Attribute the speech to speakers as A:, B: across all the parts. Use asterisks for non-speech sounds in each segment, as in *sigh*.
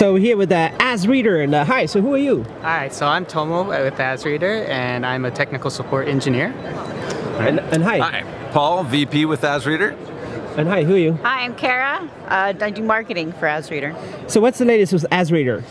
A: So we're here with uh, AsReader, and uh, hi. So who are you?
B: Hi, so I'm Tomo with AsReader, and I'm a technical support engineer.
A: And, and hi.
C: Hi, Paul, VP with AsReader.
A: And hi, who are you?
D: Hi, I'm Kara. Uh, I do marketing for AsReader.
A: So what's the latest with AsReader?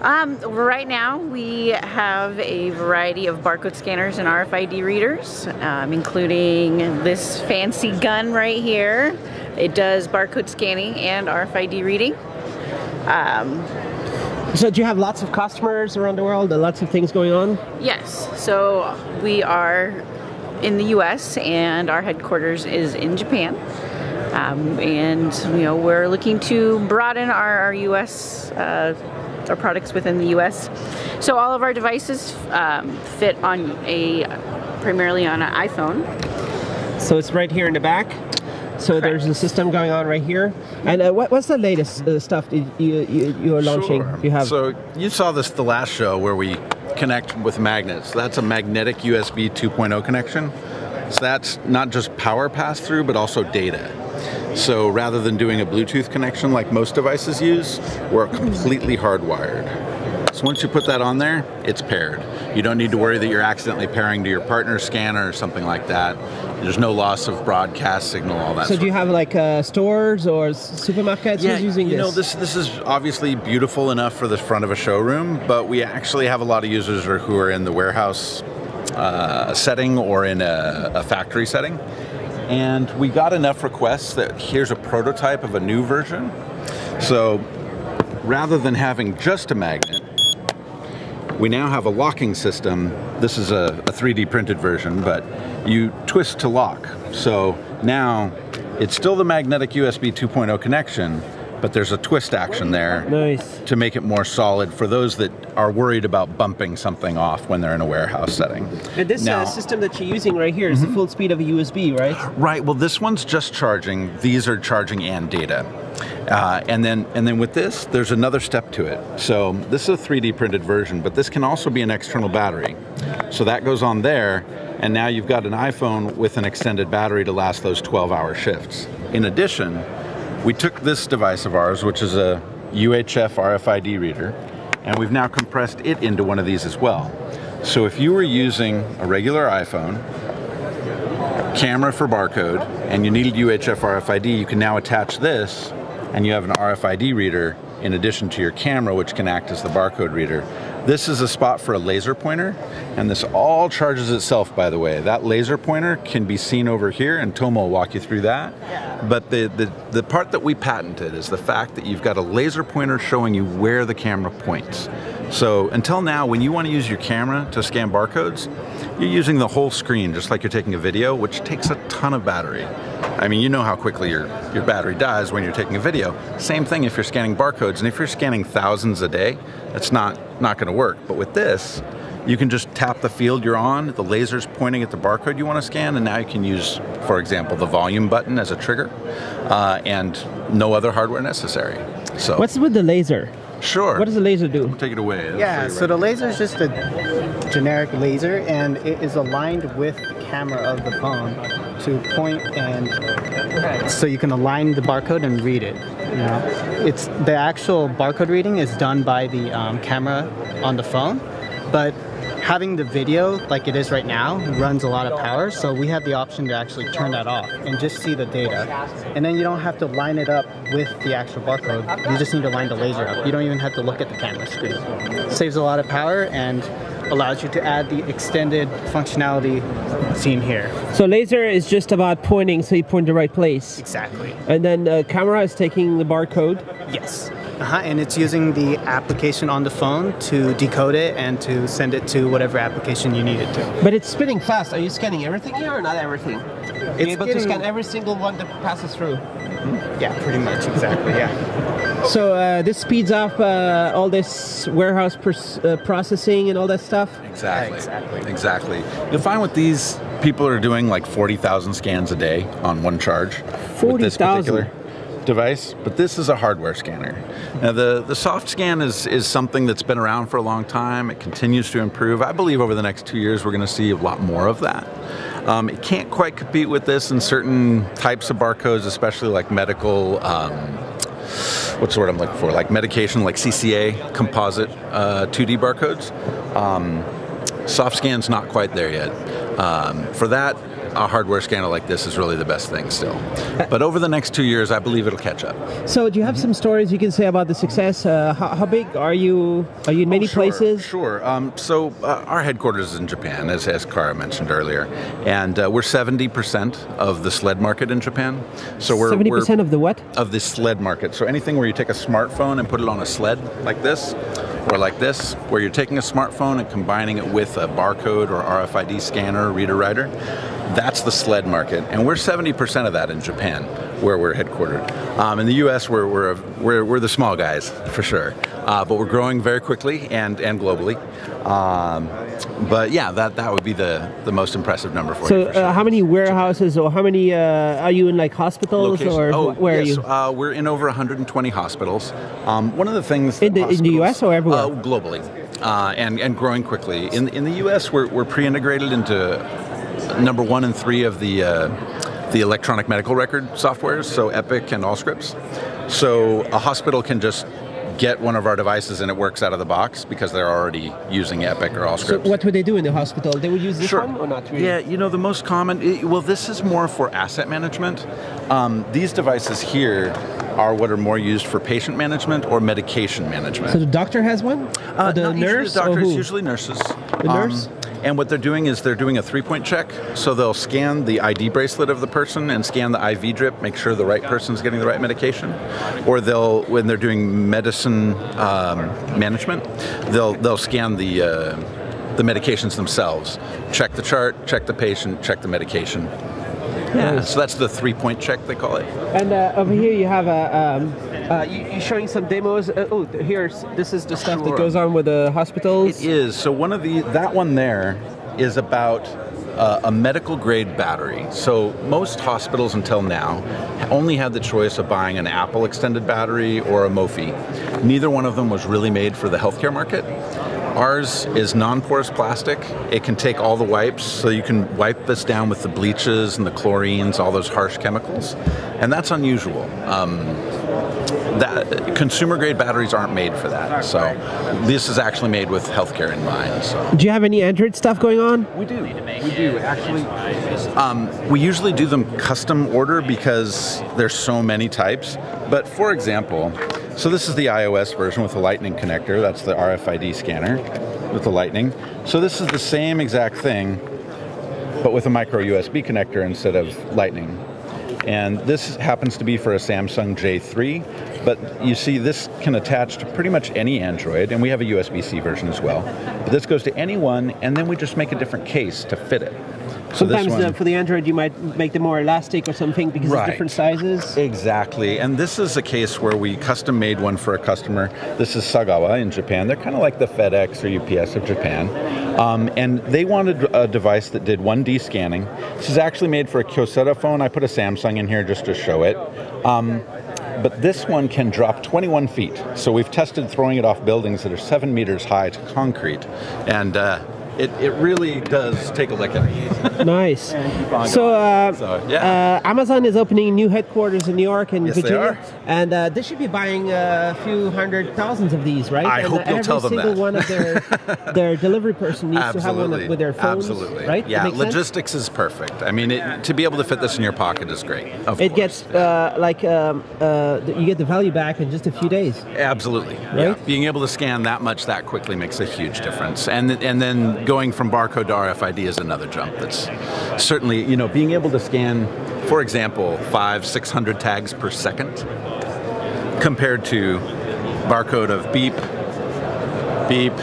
D: Um, right now, we have a variety of barcode scanners and RFID readers, um, including this fancy gun right here. It does barcode scanning and RFID reading. Um,
A: So do you have lots of customers around the world? and Lots of things going on?
D: yes, so we are in the U.S. and our headquarters is in Japan. Um, and you know we're looking to broaden our, our U.S. Uh, our products within the U.S. So all of our devices um, fit on a primarily on an iPhone.
A: So it's right here in the back. So there's a system going on right here. And uh, what, what's the latest uh, stuff you, you, you are launching?
C: Sure.
A: You have
C: So you saw this the last show where we connect with magnets. That's a magnetic USB 2.0 connection. So that's not just power pass through, but also data. So rather than doing a Bluetooth connection like most devices use, we're completely hardwired. So once you put that on there, it's paired. You don't need to worry that you're accidentally pairing to your partner scanner or something like that. There's no loss of broadcast signal, all that.
A: So do you have like uh, stores or supermarkets
C: yeah,
A: who's using
C: you
A: this?
C: know this this is obviously beautiful enough for the front of a showroom, but we actually have a lot of users who are- who are in the warehouse uh, setting or in a, a factory setting, and we got enough requests that here's a prototype of a new version. So rather than having just a magnet, we now have a locking system. This is a, a 3D printed version, but you twist to lock. So now it's still the magnetic USB 2.0 connection, but there's a twist action there
A: Nice.
C: to make it more solid for those that are worried about bumping something off when they're in a warehouse setting.
A: And this
C: Now-
A: uh, system that you're using right here is the full speed of a USB, right?
C: Right. Well, this one's just charging. These are charging and data. Uh, and then, and then with this, there's another step to it. So this is a 3D printed version, but this can also be an external battery. So that goes on there, and now you've got an iPhone with an extended battery to last those 12-hour shifts. In addition, we took this device of ours, which is a UHF RFID reader, and we've now compressed it into one of these as well. So if you were using a regular iPhone, camera for barcode and you needed UHF RFID, you can now attach this and you have an RFID reader in addition to your camera, which can act as the barcode reader. This is a spot for a laser pointer, and this all charges itself, by the way. That laser pointer can be seen over here, and Tomo will walk you through that. But the, the, the part that we patented is the fact that you've got a laser pointer showing you where the camera points. So until now, when you want to use your camera to scan barcodes, you're using the whole screen, just like you're taking a video, which takes a ton of battery. I mean, you know how quickly your, your battery dies when you're taking a video. Same thing if you're scanning barcodes, and if you're scanning thousands a day, that's not, not going to work. But with this, you can just tap the field you're on, the laser's pointing at the barcode you want to scan, and now you can use, for example, the volume button as a trigger, uh, and no other hardware necessary. So,
A: What's with the laser?
C: sure.
A: What does the laser do?
C: Take it away. I'll
B: Yeah, so
C: right
B: the laser is just a generic laser, and it is aligned with the camera of the phone to point and so you can align the barcode and read it. You know, it's the actual barcode reading is done by the um, camera on the phone, but having the video like it is right now runs a lot of power so we have the option to actually turn that off and just see the data. And then you don't have to line it up with the actual barcode. You just need to line the laser up. You don't even have to look at the camera screen. Saves a lot of power and allows you to add the extended functionality seen here
A: So laser is just about pointing, so you point the right place.
B: exactly
A: And then the camera is taking the barcode.
B: yes uh-huh. and it's using the application on the phone to decode it and to send it to whatever application you need it to
A: But it's spinning fast. Are you scanning everything here or not everything? Are you
B: It's
A: able to scan every single one that passes through?
B: yeah pretty much exactly yeah
A: So uh, this speeds up uh, all this warehouse pers- uh, processing and all that stuff.
C: Exactly.
B: Exactly.
C: Exactly. You'll find what these people are doing like 40,000 scans a day on one charge with this
A: 40,000?
C: particular device, but this is a hardware scanner. Now the, the soft scan is, is something that's been around for a long time. It continues to improve. I believe over the next two years we're going to see a lot more of that. Um, it can't quite compete with this in certain types of barcodes, especially like medical um, what's the word I'm looking for? Like medication, like CCA, composite uh, 2D barcodes. Um, soft scan's not quite there yet. Um, for that, a hardware scanner like this is really the best thing still. But over the next two years, I believe it'll catch up.
A: So, do you have some stories you can say about the success? Uh, how, how big are you? Are you in many
C: Oh, sure,
A: places?
C: Sure. Um, so uh, our headquarters is in Japan, as, as Kara mentioned earlier, and uh, we're 70% of the sled market in Japan. So we're
A: Seventy percent of the what?
C: of the sled market. So anything where you take a smartphone and put it on a sled like this, or like this, where you're taking a smartphone and combining it with a barcode or RFID scanner, reader writer, that's the sled market. And we're 70% of that in Japan, where we're headquartered. Um, in the U.S., we're, we're, we're, we're the small guys, for sure. Uh, but we're growing very quickly and, and globally. Um, but yeah, that, that would be the, the most impressive number for
A: So,
C: you. for sure.
A: uh, how many warehouses or how many uh, are you in? Like hospitals
C: Location-
A: or
C: oh,
A: where
C: yes,
A: are you?
C: Uh, we're in over 120 hospitals. Um, one of the things
A: In the- in the US or everywhere?
C: Uh, globally, uh, and and growing quickly. In in the U.S., we're, we're pre-integrated into number one and three of the. Uh, the electronic medical record softwares, so Epic and Allscripts. So a hospital can just get one of our devices and it works out of the box because they're already using Epic or Allscripts.
A: So, what would they do in the hospital? They would use this
C: Sure.
A: one or not really?
C: Yeah, you know, the most common, well, this is more for asset management. Um, these devices here are what are more used for patient management or medication management.
A: So the doctor has one?
C: Uh,
A: the
C: not usually
A: nurse?
C: the
A: or
C: doctors, usually nurses.
A: The nurse?
C: And what they're doing is they're doing a three-point check. So they'll scan the ID bracelet of the person and scan the IV drip, make sure the right person's getting the right medication. Or they'll, when they're doing medicine um, management, they'll they'll scan the uh, the medications themselves, check the chart, check the patient, check the medication. Yeah. So that's the three-point check they call it.
A: And uh, over here you have a. Um, uh, you, you're showing some demos. Uh, oh, here's this is the stuff that goes on with the hospitals.
C: It is. So one of the that one there is about uh, a medical grade battery. So most hospitals until now only had the choice of buying an Apple extended battery or a Mophie. Neither one of them was really made for the healthcare market. Ours is non-porous plastic. It can take all the wipes, so you can wipe this down with the bleaches and the chlorines, all those harsh chemicals, and that's unusual. Um, that consumer grade batteries aren't made for that. So this is actually made with healthcare in mind. So
A: Do you have any Android stuff going on?
C: we do. We do actually. Um, we usually do them custom order because there's so many types. But for example, so this is the iOS version with the Lightning connector. That's the RFID scanner with the Lightning. So this is the same exact thing, but with a micro USB connector instead of Lightning. And this happens to be for a Samsung J3, but you see this can attach to pretty much any Android, and we have a USB-C version as well. But this goes to any one, and then we just make a different case to fit it.
A: Sometimes uh,
C: one-
A: for the Android you might make them more elastic or something because
C: Right.
A: it's different sizes.
C: Exactly, and this is a case where we custom made one for a customer. This is Sagawa in Japan. They're kind of like the FedEx or UPS of Japan. Um, and they wanted a device that did 1D scanning. This is actually made for a Kyocera phone. I put a Samsung in here just to show it. Um, but this one can drop 21 feet. So we've tested throwing it off buildings that are seven meters high to concrete. And uh, it, it really does take a licking.
A: nice. *laughs* So, uh,
C: So, yeah.
A: uh, Amazon is opening new headquarters in New York and
C: Yes, they
A: Virginia,
C: are.
A: and uh, they should be buying a few hundred thousands of these, right?
C: I
A: and
C: hope you'll tell them that.
A: Every single one of their *laughs* their delivery person needs to have one with their phones,
C: Absolutely.
A: right?
C: Yeah,
A: makes sense?
C: logistics is perfect. I mean, it, to be able to fit this in your pocket is great. Of
A: It
C: course.
A: gets uh, like um, uh, you get the value back in just a few days.
C: Absolutely. Yeah.
A: Right?
C: Being able to scan that much that quickly makes a huge difference. And and then going from barcode to RFID is another jump. That's certainly, you know, being able to scan, for example, five, six hundred tags per second compared to barcode of beep, beep,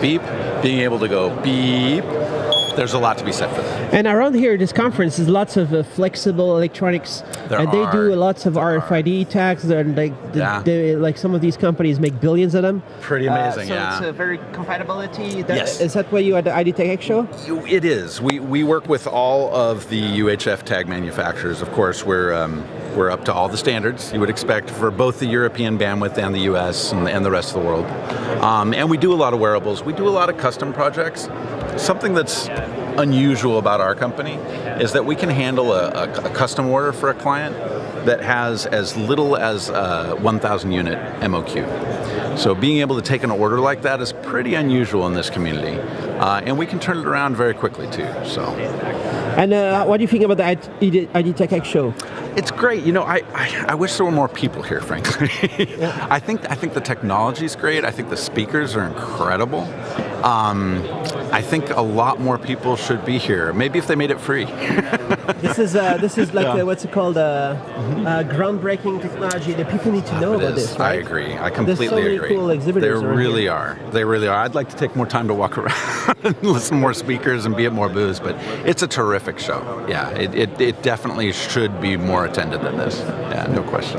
C: *laughs* beep, being able to go beep. There's a lot to be said for that.
A: And around here, this conference, there's lots of uh, flexible electronics,
C: There
A: and they do lots of RFID tags. And like, the,
C: Yeah.
A: they- like some of these companies make billions of them.
C: Pretty amazing,
A: so
C: yeah.
A: it's a very compatibility. That,
C: Yes.
A: Is that why you at the IDTechEx show?
C: It is. We, we work with all of the UHF tag manufacturers. Of course, we're um, we're up to all the standards you would expect for both the European bandwidth and the US and, and the rest of the world. Um, and we do a lot of wearables. We do a lot of custom projects. Something that's unusual about our company is that we can handle a, a, a custom order for a client that has as little as a 1,000 unit MOQ. So being able to take an order like that is pretty unusual in this community, uh, and we can turn it around very quickly too. So.
A: And uh, what do you think about the IDTechEx show?
C: It's great. You know, I, I, I, wish there were more people here, frankly. yeah. *laughs* I think I think the technology is great. I think the speakers are incredible. Um, I think a lot more people should be here. Maybe if they made it free. *laughs*
A: this is uh, this is like yeah. uh, what's it called? Uh, mm-hmm. groundbreaking technology that people need to know about this. Right?
C: I agree. I completely
A: There's so many
C: agree.
A: Cool exhibitors
C: there really
A: here.
C: are. They really are. I'd like to take more time to walk around *laughs* *laughs* listen to more speakers and be at more booths. But it's a terrific show. Yeah, it, it, it definitely should be more attended than this. Yeah, no question.